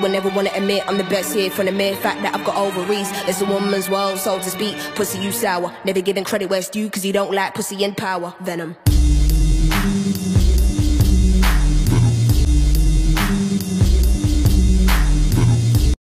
will never wanna admit I'm the best here from the mere fact that I've got ovaries. It's a woman's world, so to speak. Pussy, you sour. Never giving credit where it's due, cause you don't like pussy in power. Venom.